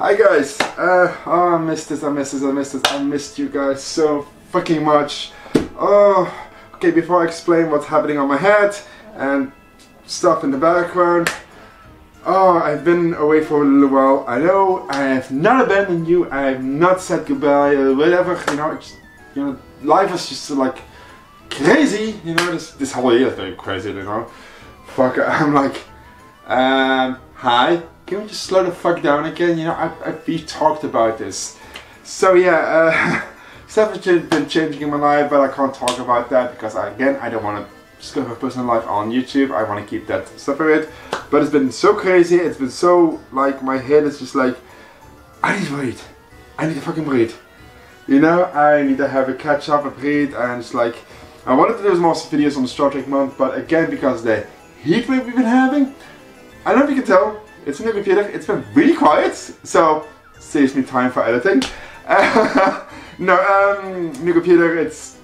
Hi guys, uh, oh, I missed this, I missed this, I missed this, I missed you guys so fucking much. Oh, okay, before I explain what's happening on my head and stuff in the background. Oh, I've been away for a little while. I know I have not abandoned you. I have not said goodbye or whatever. You know, it's, you know, life is just like crazy. You know, this this whole year is very crazy. You know, fuck. I'm like, um, hi. Can we just slow the fuck down again? You know, I, I we talked about this. So yeah, uh, stuff has been changing in my life, but I can't talk about that because I, again, I don't want to discuss my personal life on YouTube. I want to keep that separate. But it's been so crazy. It's been so like my head is just like, I need to breathe. I need to fucking breathe. You know, I need to have a catch up, a breathe, and it's like I wanted to do some more videos on Star Trek month, but again, because the heat wave we've been having, I don't know if you can tell, it's the computer, it's been really quiet, so saves me time for editing. Uh, no, um, new computer, it's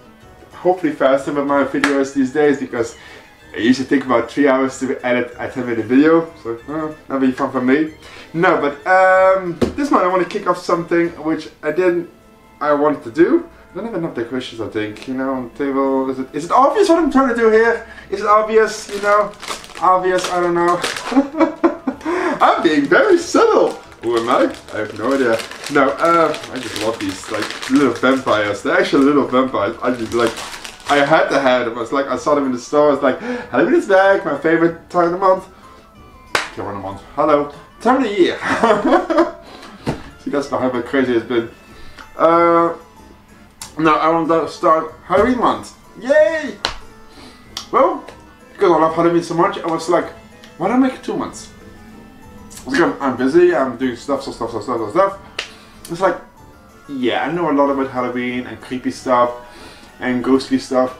hopefully faster with my videos these days because it usually take about 3 hours to edit a 10 minute video, so uh, that'll be fun for me. No, but um, this month I want to kick off something which I didn't, I wanted to do. I don't even have enough decorations I think, you know, on the table. Is it, is it obvious what I'm trying to do here? Is it obvious, you know? Obvious, I don't know. I'm being very subtle. Who am I? I have no idea. No, uh, I just love these like little vampires. They're actually little vampires. I just like, I had to have them. I was like I saw them in the store. It's like Halloween is back. My favorite time of the month. Okay, one a month. Hello, time of the year. See, that's how crazy it's been. Uh, now I want to start Halloween month. Yay! Well, because I love Halloween so much, I was like, why don't I make it two months? I'm, I'm busy, I'm doing stuff, stuff, stuff, stuff, stuff, stuff. It's like, yeah, I know a lot about Halloween and creepy stuff and ghostly stuff.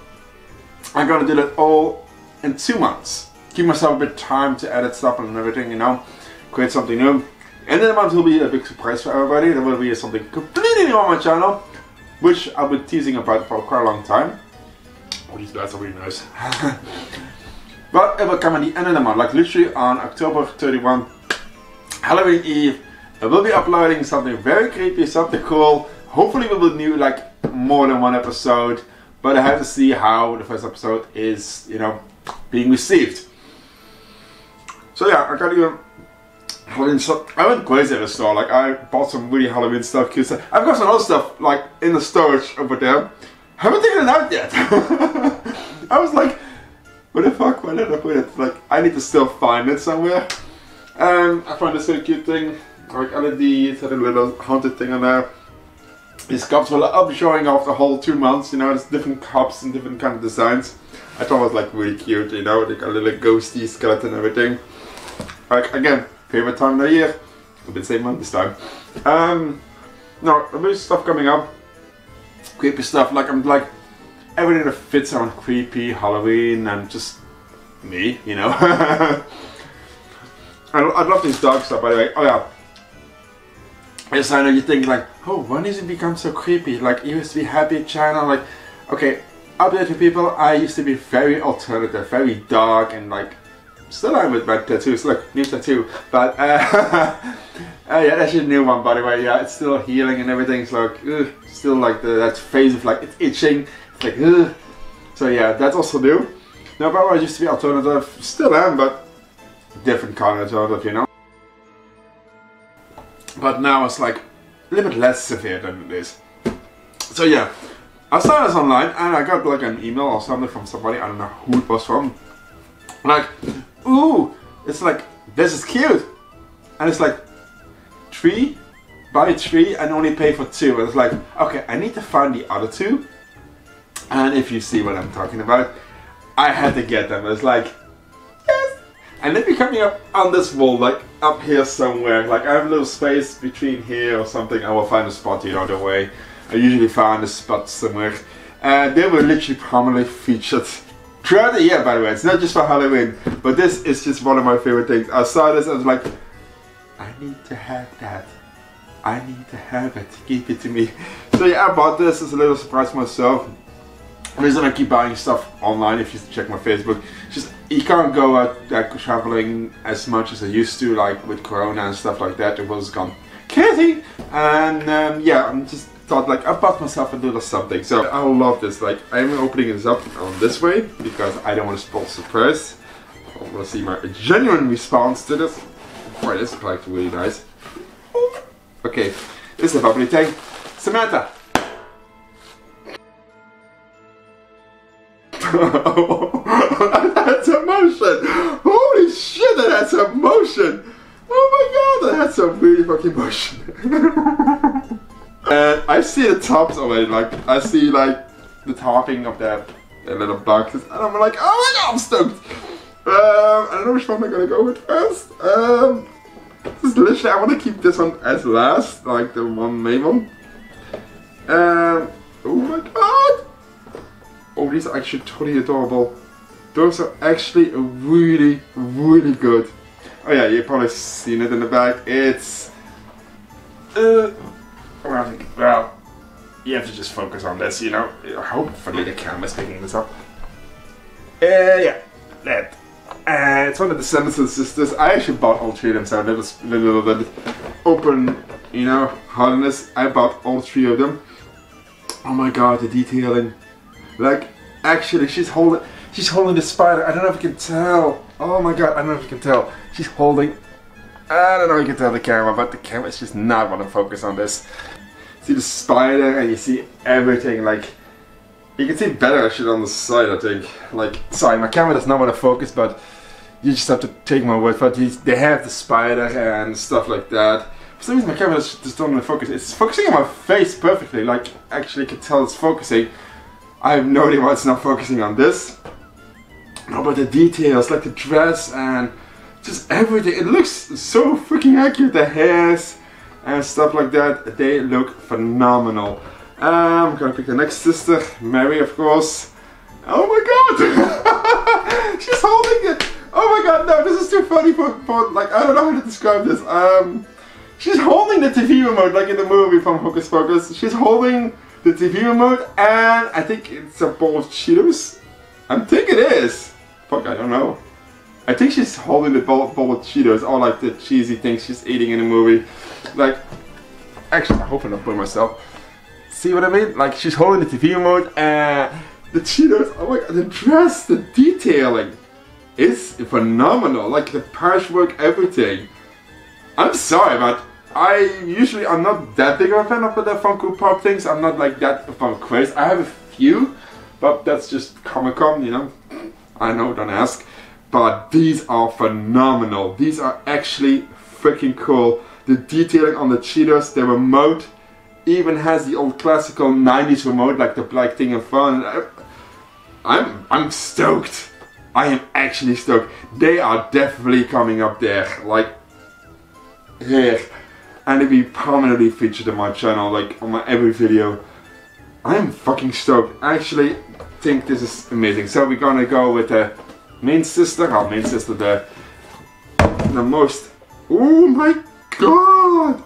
I'm gonna do that all in two months. Give myself a bit of time to edit stuff and everything, you know, create something new. And then the month will be a big surprise for everybody. There will be something completely new on my channel, which I've been teasing about for quite a long time. Oh, these bats are really nice. but it will come at the end of the month, like literally on October 31, Halloween Eve. I will be uploading something very creepy, something cool. Hopefully we will do like more than one episode. But I have to see how the first episode is, you know, being received. So yeah, I got even Halloween stuff. I went crazy at the store. Like I bought some really Halloween stuff, cute stuff. I've got some other stuff like in the storage over there. Haven't taken it out yet. I was like, where the fuck? Where did I put it? Like I need to still find it somewhere. And I found this really cute thing, like LED, it's had a little haunted thing on there. These cups I'll be showing off the whole two months, you know, there's different cups and different kind of designs. I thought it was like really cute, you know, like a little ghosty skeleton and everything. Like again, favorite time of the year. A bit same month this time. Um no, there's stuff coming up. Creepy stuff, like I'm like everything that fits around creepy, Halloween and just me, you know. I, I love these dog stuff, by the way. Oh yeah. Yes, I know you think like, oh, when does it become so creepy? Like, it used to be happy channel, like, okay, update to people, I used to be very alternative, very dark, and like, still am with my tattoos, look, new tattoo, but, uh, uh yeah, that's your new one, by the way, yeah, it's still healing and everything, it's like, ugh, still like the, that phase of like, it's itching, it's like, ugh. so yeah, that's also new. No, but I used to be alternative, still am, but different colors out of, you know. But now it's like a little bit less severe than it is. So yeah, I saw this online and I got like an email or something from somebody, I don't know who it was from. Like, ooh, it's like, this is cute. And it's like, three, buy three and only pay for two. And it's like, okay, I need to find the other two. And if you see what I'm talking about, I had to get them. It's like, and they'd be coming up on this wall, like up here somewhere. Like I have a little space between here or something. I will find a spot you know the way. I usually find a spot somewhere. And they were literally prominently featured throughout the year, by the way. It's not just for Halloween, but this is just one of my favorite things. I saw this, I was like, I need to have that. I need to have it. Give it to me. So yeah, I bought this as a little surprise myself. Reason I keep buying stuff online, if you check my Facebook, just you can't go out like, traveling as much as I used to, like with Corona and stuff like that. It was gone kitty, and um, yeah, I'm just thought like I bought myself a little something. So I love this. Like I'm opening this up on this way because I don't want to spoil surprise. I want to see my genuine response to this. Boy, this is like really nice. Okay, this is a bubbly thing. Samantha. that's emotion! Holy shit, that has some motion! Oh my god, that has some really fucking motion. and I see the tops already, like, I see like the topping of that, that little boxes, and I'm like, oh my god, I'm stoked! Um, I don't know which one I'm gonna go with first. Um, this is literally, I want to keep this one as last, like the one main one. Um, oh my god! Oh, these are actually totally adorable. Those are actually really, really good. Oh yeah, you've probably seen it in the back. It's... Uh, well, you have to just focus on this, you know. Hopefully the camera's picking this up. Uh, yeah, that. Uh, it's one of the Sanderson sisters. I actually bought all three of them, so a little, little, little bit open, you know, hardness. I bought all three of them. Oh my god, the detailing. Like, actually, she's holding, she's holding the spider. I don't know if you can tell. Oh my god, I don't know if you can tell. She's holding, I don't know if you can tell the camera, but the camera is just not want to focus on this. See the spider and you see everything, like, you can see better shit on the side, I think. Like, sorry, my camera does not want to focus, but you just have to take my word for it. They have the spider and stuff like that. For some reason my camera just doesn't want to focus. It's focusing on my face perfectly, like actually can tell it's focusing. I have no idea why it's not focusing on this. No, but the details, like the dress and just everything, it looks so freaking accurate. The hairs and stuff like that, they look phenomenal. Um, I'm gonna pick the next sister, Mary of course. Oh my god! She's holding it! Oh my god, no, this is too funny for, for, like, I don't know how to describe this. Um, she's holding the TV remote, like in the movie from Hocus Pocus. She's holding the TV remote, and I think it's a bowl of Cheetos. I think it is. Fuck, I don't know. I think she's holding the bowl, bowl of Cheetos, all like the cheesy things she's eating in the movie. Like, actually, I hope I don't put myself. See what I mean? Like, she's holding the TV remote, and the Cheetos, oh my god, the dress, the detailing is phenomenal. Like, the patchwork, everything. I'm sorry, but I usually I'm not that big of a fan of the Funko Pop things. I'm not like that of craze. I have a few, but that's just Comic Con, you know. I know, don't ask. But these are phenomenal. These are actually freaking cool. The detailing on the Cheetos, the remote, even has the old classical 90s remote, like the black thing in front. I'm I'm stoked. I am actually stoked. They are definitely coming up there. Like here and to be prominently featured in my channel, like on my every video. I'm fucking stoked. I actually think this is amazing. So we're gonna go with the main sister, our main sister, the the most. Oh my god!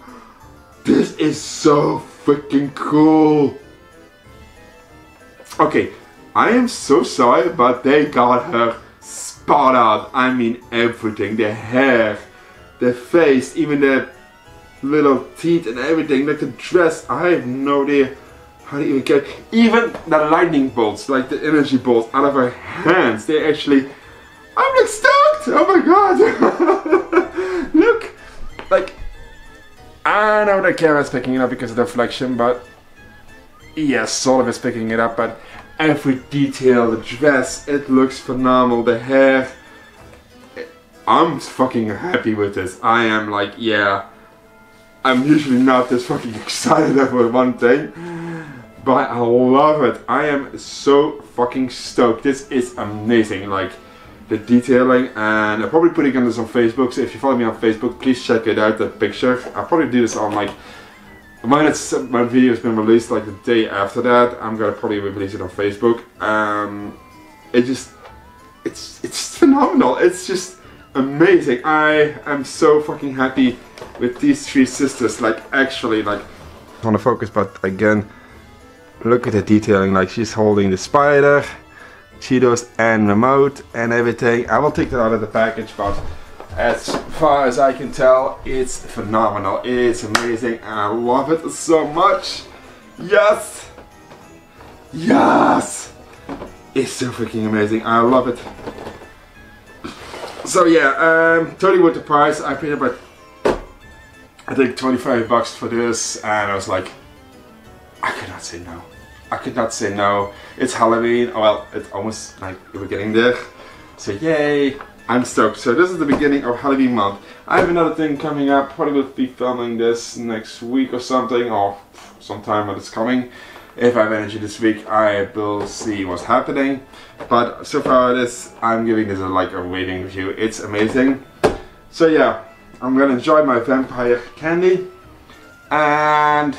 This is so freaking cool. Okay, I am so sorry, but they got her spot out. I mean everything. The hair, the face, even the little teeth and everything, like the dress, I have no idea how to even get Even the lightning bolts, like the energy bolts out of her hands, they actually, I'm like stoked! Oh my god! Look! Like, I know the camera's picking it up because of the reflection, but yes, sort of is picking it up, but every detail, the dress, it looks phenomenal, the hair, I'm fucking happy with this. I am like, yeah, I'm usually not this fucking excited over one thing, but I love it. I am so fucking stoked. This is amazing. Like the detailing, and I'm probably putting on this on Facebook. So if you follow me on Facebook, please check it out. The picture. I'll probably do this on like when it's my video has been released, like the day after that. I'm gonna probably release it on Facebook. Um, it just it's it's phenomenal. It's just amazing. I am so fucking happy with these three sisters. Like actually, like I want to focus, but again, look at the detailing. Like she's holding the spider, Cheetos, and remote, and everything. I will take that out of the package, but as far as I can tell, it's phenomenal. It's amazing. I love it so much. Yes! Yes! It's so freaking amazing. I love it. So yeah, um, totally worth the price. I paid about, I think 25 bucks for this and I was like, I could not say no. I could not say no. It's Halloween. Well, it's almost like we're getting there. So yay. I'm stoked. So this is the beginning of Halloween month. I have another thing coming up. Probably will be filming this next week or something, or sometime when it's coming. If I have energy this week, I will see what's happening. But so far this, I'm giving this a like a rating review. It's amazing. So yeah, I'm gonna enjoy my vampire candy. And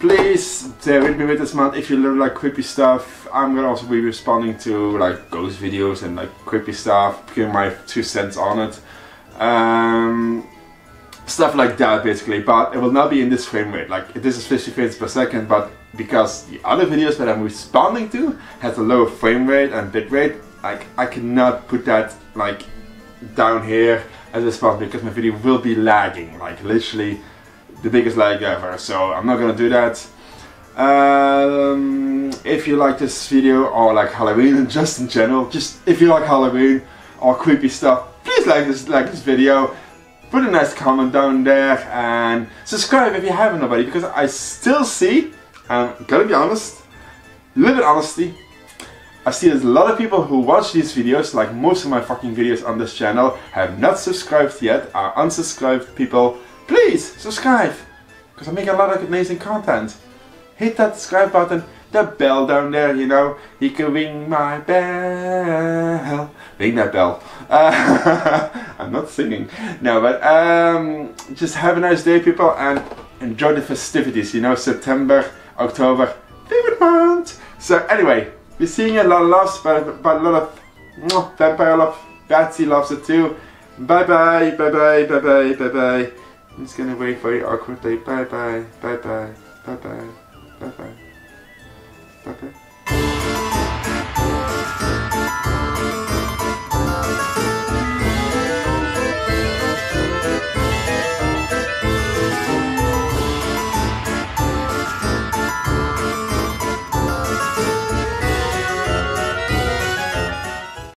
please stay with me with this month if you love like creepy stuff. I'm gonna also be responding to like ghost videos and like creepy stuff, giving my two cents on it. Um, stuff like that basically, but it will not be in this frame rate. Like this is 50 frames per second, but because the other videos that I'm responding to has a lower frame rate and bit rate, like I cannot put that like down here as a spot because my video will be lagging, like literally the biggest lag ever, so I'm not gonna do that. Um, if you like this video or like Halloween and just in general, just if you like Halloween or creepy stuff, please like this like this video. Put a nice comment down there and subscribe if you haven't already because I still see, and gotta be honest, live in honesty, I see there's a lot of people who watch these videos, like most of my fucking videos on this channel, have not subscribed yet, are unsubscribed people please subscribe because I make a lot of amazing content. Hit that subscribe button, the bell down there, you know. You can ring my bell. Ring that bell. Uh, I'm not singing. No, but um, just have a nice day, people, and enjoy the festivities. You know, September, October, favorite month. So anyway, we're seeing a lot of loves, but, but a lot of mwah, vampire love. Batsy loves it too. Bye bye, bye bye, bye bye, bye bye. I'm just gonna wait for you awkwardly. Bye bye, bye bye, bye bye, bye bye.